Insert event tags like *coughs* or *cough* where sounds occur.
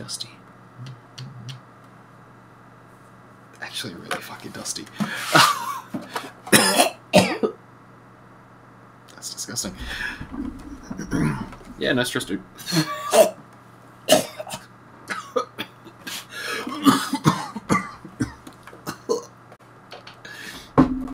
dusty. Actually, really fucking dusty. *coughs* That's disgusting. *coughs* yeah, nice dress, dude. *coughs*